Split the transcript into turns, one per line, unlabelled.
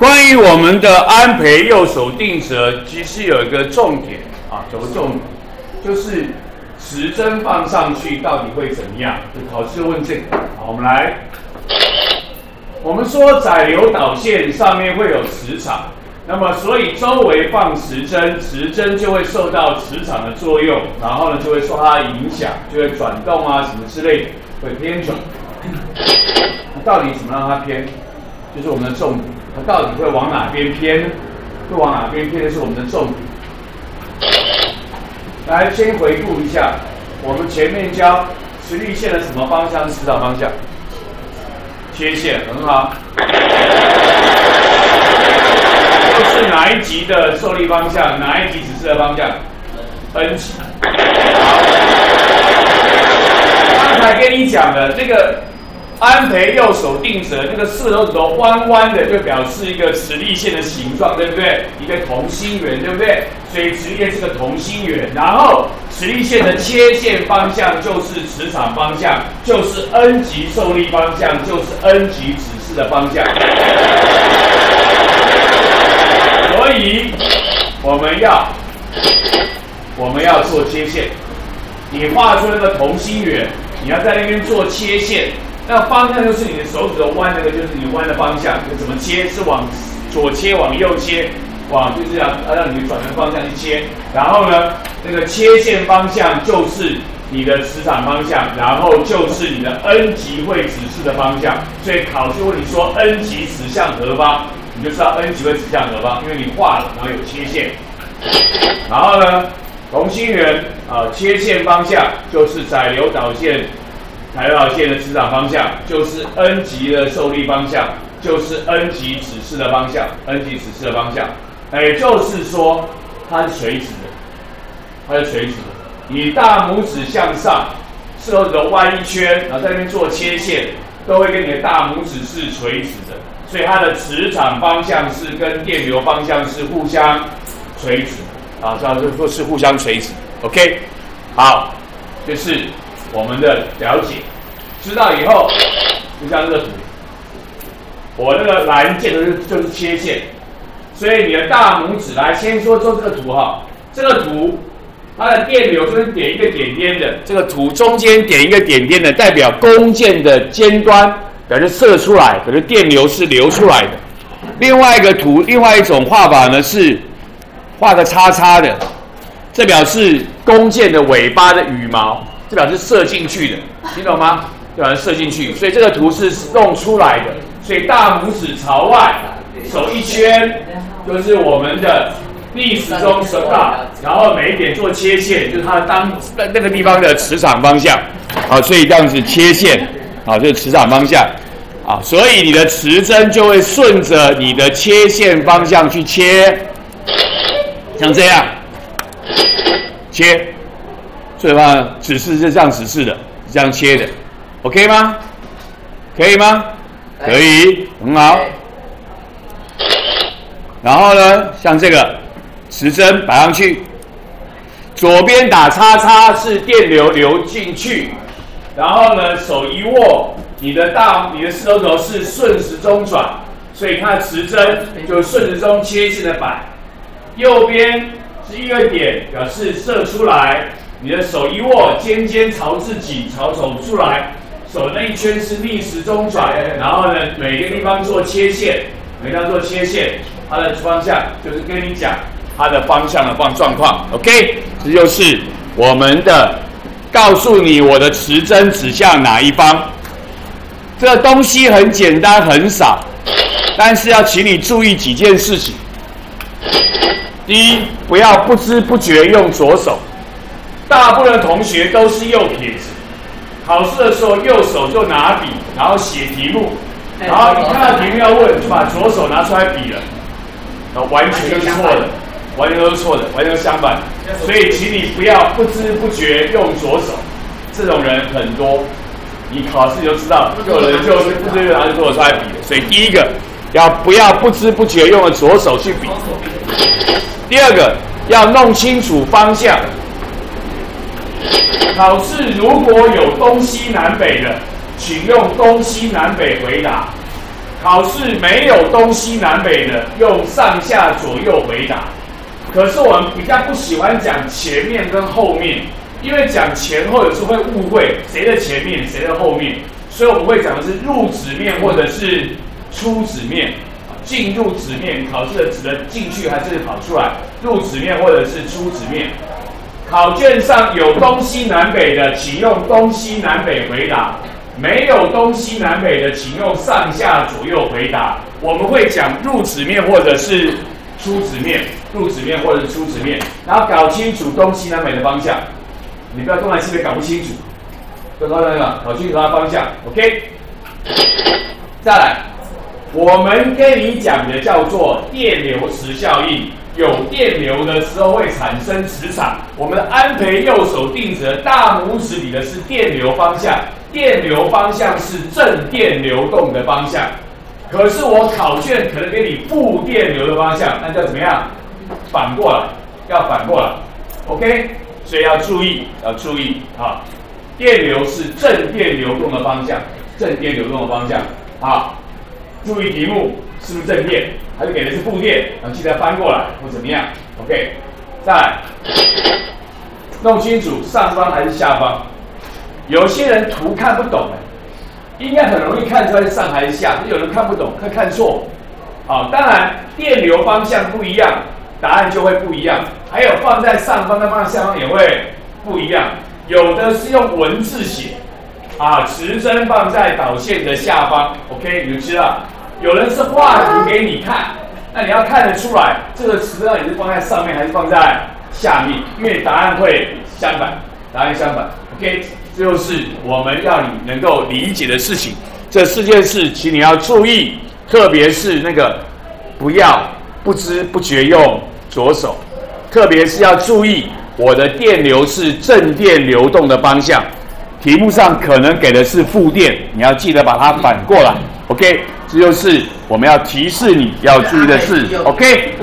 关于我们的安培右手定则，其实有一个重点啊，有个重点，就是时针放上去到底会怎么样？就考试问这个。好，我们来，我们说载流导线上面会有磁场，那么所以周围放时针，时针就会受到磁场的作用，然后呢就会受它影响，就会转动啊什么之类的，会偏转。到底怎么让它偏？就是我们的重点，到底会往哪边偏？会往哪边偏的是我们的重点。来，先回顾一下，我们前面教磁力线的什么方向是磁场方向？切线，很好。又是哪一级的受力方向？哪一级指示的方向？N 级。刚才跟你讲的这个。安培右手定则，那个四手指头弯弯的，就表示一个磁力线的形状，对不对？一个同心圆，对不对？所以磁力线是个同心圆，然后磁力线的切线方向就是磁场方向，就是 N 级受力方向，就是 N 级指示的方向。所以我们要我们要做切线，你画出那个同心圆，你要在那边做切线。那方向就是你的手指头弯，那个就是你弯的方向。就怎么切？是往左切，往右切，往就是要要让你转的方向去切。然后呢，那个切线方向就是你的磁场方向，然后就是你的 N 极会指示的方向。所以考试问你说 N 极指向何方，你就知道 N 极会指向何方，因为你画了，然后有切线。然后呢，同心圆啊，切线方向就是载流导线。台导线的磁场方向就是 N 极的受力方向，就是 N 极指示的方向，N 极指示的方向，也就是说它是垂直的，它是垂直的。你大拇指向上，事后头弯一圈，然后在那边做切线，都会跟你的大拇指是垂直的，所以它的磁场方向是跟电流方向是互相垂直啊，这样就说是互相垂直。OK，好，就是。我们的了解，知道以后，就像这个图，我那个蓝键的是就是切线，所以你的大拇指来先说做这个图哈，这个图它的电流就是点一个点点的，这个图中间点一个点点的，代表弓箭的尖端，表示射出来，可是电流是流出来的。另外一个图，另外一种画法呢是画个叉叉的，这表示弓箭的尾巴的羽毛。这表示射进去的，听懂吗？这表示射进去，所以这个图是弄出来的。所以大拇指朝外，手一圈，就是我们的逆时钟手大，然后每一点做切线，就是它当那那个地方的磁场方向。好，所以这样子切线，好，就是磁场方向。啊，所以你的磁针就会顺着你的切线方向去切，像这样切。所以话指示是这样指示的，这样切的，OK 吗？可以吗？可以，很好。然后呢，像这个时针摆上去，左边打叉叉是电流流进去，然后呢手一握，你的大你的四头头是顺时钟转，所以它的时针就顺时钟切线的摆，右边是一个点，表示射出来。你的手一握，尖尖朝自己，朝走出来，手那一圈是逆时钟转，然后呢，每个地方做切线，每个地方做切线，它的方向就是跟你讲它的方向的方状况，OK，这就是我们的告诉你我的磁针指向哪一方。这东西很简单很少，但是要请你注意几件事情。第一，不要不知不觉用左手。大部分的同学都是右撇子，考试的时候右手就拿笔，然后写题目，然后你看到题目要问，就把左手拿出来比了，那完全就是错的，完全都是错的，完全相反。所以，请你不要不知不觉用左手，这种人很多，你考试就知道，有人就是不知不觉拿左手出来比的。所以，第一个要不要不知不觉用了左手去比？第二个要弄清楚方向。考试如果有东西南北的，请用东西南北回答。考试没有东西南北的，用上下左右回答。可是我们比较不喜欢讲前面跟后面，因为讲前后有时候会误会谁的前面谁的后面，所以我们会讲的是入纸面或者是出纸面。进入纸面，考试的纸的进去还是跑出来？入纸面或者是出纸面？考卷上有东西南北的，请用东西南北回答；没有东西南北的，请用上下左右回答。我们会讲入纸面或者是出纸面，入纸面或者是出纸面，然后搞清楚东西南北的方向。你不要东南西北搞不清楚，对不对？搞清楚它的方向。OK，再来。我们跟你讲的叫做电流磁效应，有电流的时候会产生磁场。我们的安培右手定则大拇指指的是电流方向，电流方向是正电流动的方向。可是我考卷可能给你负电流的方向，那叫怎么样？反过来，要反过来。OK，所以要注意，要注意啊！电流是正电流动的方向，正电流动的方向啊。注意题目是不是正电，还是给的是负电？然后记得翻过来或怎么样？OK，再来弄清楚上方还是下方。有些人图看不懂哎，应该很容易看出来是上还是下。有人看不懂，会看错。好，当然电流方向不一样，答案就会不一样。还有放在上方的放在下方也会不一样。有的是用文字写。啊，磁针放在导线的下方，OK，你就知道。有人是画图给你看，那你要看得出来，这个磁到底是放在上面还是放在下面，因为答案会相反，答案相反，OK，这就是我们要你能够理解的事情。这四件事，请你要注意，特别是那个不要不知不觉用左手，特别是要注意我的电流是正电流动的方向。题目上可能给的是负电，你要记得把它反过来。OK，这就是我们要提示你要注意的事。OK。